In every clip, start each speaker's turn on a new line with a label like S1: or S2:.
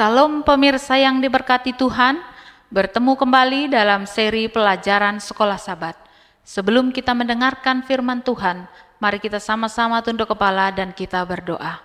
S1: Salam pemirsa yang diberkati Tuhan, bertemu kembali dalam seri pelajaran Sekolah Sabat. Sebelum kita mendengarkan firman Tuhan, mari kita sama-sama tunduk kepala dan kita berdoa.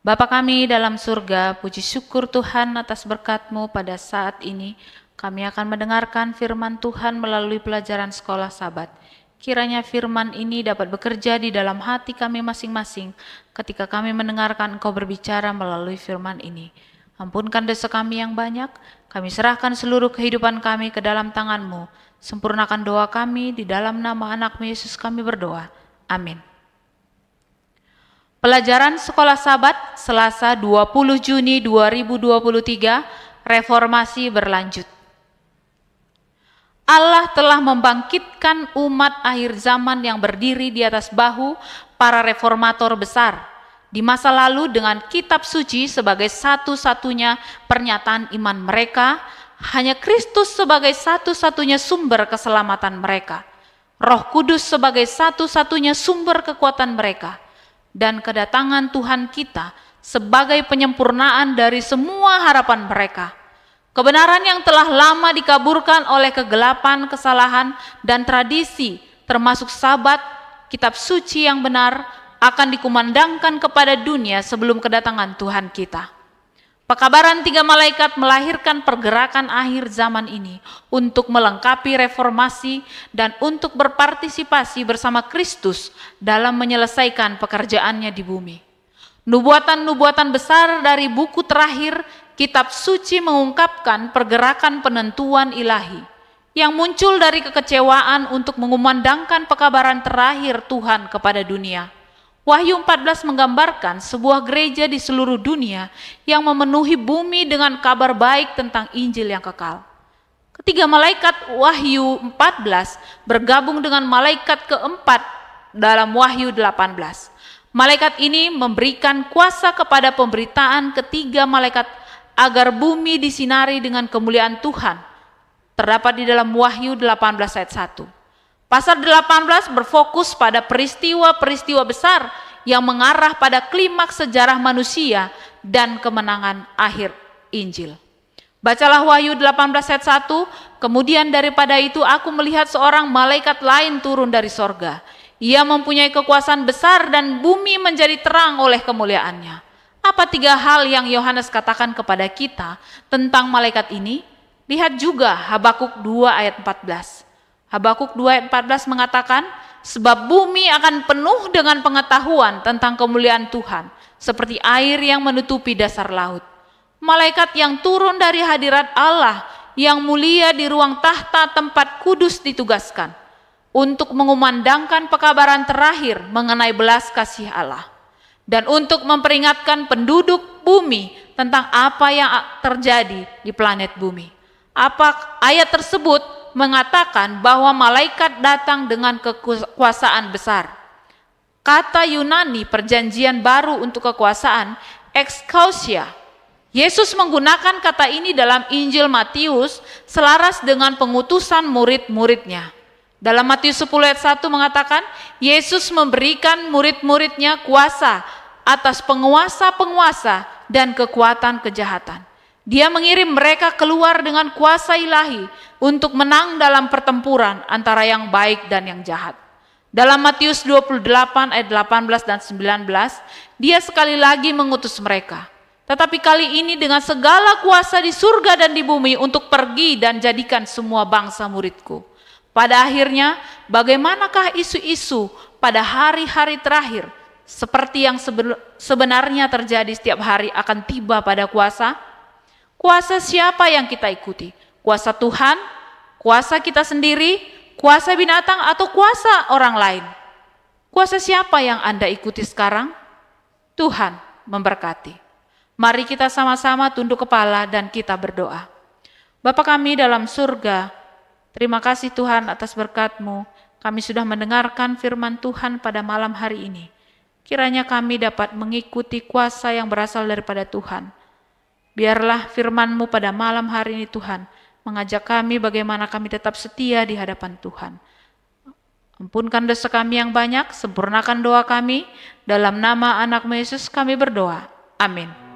S1: Bapa kami dalam surga, puji syukur Tuhan atas berkat-Mu pada saat ini. Kami akan mendengarkan firman Tuhan melalui pelajaran Sekolah Sabat. Kiranya firman ini dapat bekerja di dalam hati kami masing-masing ketika kami mendengarkan Engkau berbicara melalui firman ini. Ampunkan dosa kami yang banyak, kami serahkan seluruh kehidupan kami ke dalam tangan-Mu. Sempurnakan doa kami di dalam nama anak Yesus kami berdoa. Amin. Pelajaran Sekolah Sabat Selasa 20 Juni 2023, Reformasi berlanjut. Allah telah membangkitkan umat akhir zaman yang berdiri di atas bahu para reformator besar di masa lalu dengan kitab suci sebagai satu-satunya pernyataan iman mereka, hanya Kristus sebagai satu-satunya sumber keselamatan mereka, Roh Kudus sebagai satu-satunya sumber kekuatan mereka, dan kedatangan Tuhan kita sebagai penyempurnaan dari semua harapan mereka. Kebenaran yang telah lama dikaburkan oleh kegelapan, kesalahan, dan tradisi, termasuk sabat, kitab suci yang benar, akan dikumandangkan kepada dunia sebelum kedatangan Tuhan kita. Pekabaran tiga malaikat melahirkan pergerakan akhir zaman ini untuk melengkapi reformasi dan untuk berpartisipasi bersama Kristus dalam menyelesaikan pekerjaannya di bumi. Nubuatan-nubuatan besar dari buku terakhir kitab suci mengungkapkan pergerakan penentuan ilahi yang muncul dari kekecewaan untuk mengumandangkan pekabaran terakhir Tuhan kepada dunia Wahyu 14 menggambarkan sebuah gereja di seluruh dunia yang memenuhi bumi dengan kabar baik tentang Injil yang kekal. Ketiga malaikat Wahyu 14 bergabung dengan malaikat keempat dalam Wahyu 18. Malaikat ini memberikan kuasa kepada pemberitaan ketiga malaikat agar bumi disinari dengan kemuliaan Tuhan. Terdapat di dalam Wahyu 18 ayat 1. Pasal 18 berfokus pada peristiwa-peristiwa besar yang mengarah pada klimaks sejarah manusia dan kemenangan akhir Injil. Bacalah Wahyu 18 ayat 1, kemudian daripada itu aku melihat seorang malaikat lain turun dari sorga. Ia mempunyai kekuasaan besar dan bumi menjadi terang oleh kemuliaannya. Apa tiga hal yang Yohanes katakan kepada kita tentang malaikat ini? Lihat juga Habakuk 2 ayat 14. Habakuk 2 ayat 14 mengatakan, sebab bumi akan penuh dengan pengetahuan tentang kemuliaan Tuhan, seperti air yang menutupi dasar laut. Malaikat yang turun dari hadirat Allah yang mulia di ruang tahta tempat kudus ditugaskan untuk mengumandangkan pekabaran terakhir mengenai belas kasih Allah dan untuk memperingatkan penduduk bumi tentang apa yang terjadi di planet bumi. Apa ayat tersebut mengatakan bahwa malaikat datang dengan kekuasaan besar. Kata Yunani perjanjian baru untuk kekuasaan, exousia. Yesus menggunakan kata ini dalam Injil Matius selaras dengan pengutusan murid-muridnya. Dalam Matius 10 ayat 1 mengatakan, Yesus memberikan murid-muridnya kuasa atas penguasa-penguasa dan kekuatan kejahatan. Dia mengirim mereka keluar dengan kuasa ilahi untuk menang dalam pertempuran antara yang baik dan yang jahat. Dalam Matius 28 ayat 18 dan 19, dia sekali lagi mengutus mereka. Tetapi kali ini dengan segala kuasa di surga dan di bumi untuk pergi dan jadikan semua bangsa muridku. Pada akhirnya, bagaimanakah isu-isu pada hari-hari terakhir seperti yang sebenarnya terjadi setiap hari akan tiba pada kuasa? Kuasa siapa yang kita ikuti? Kuasa Tuhan, kuasa kita sendiri, kuasa binatang, atau kuasa orang lain? Kuasa siapa yang Anda ikuti sekarang? Tuhan memberkati. Mari kita sama-sama tunduk kepala dan kita berdoa. Bapa kami dalam surga, terima kasih Tuhan atas berkat-Mu. Kami sudah mendengarkan firman Tuhan pada malam hari ini. Kiranya kami dapat mengikuti kuasa yang berasal daripada Tuhan Biarlah firman-Mu pada malam hari ini Tuhan, mengajak kami bagaimana kami tetap setia di hadapan Tuhan. Ampunkan dosa kami yang banyak, sempurnakan doa kami, dalam nama anak Yesus kami berdoa. Amin.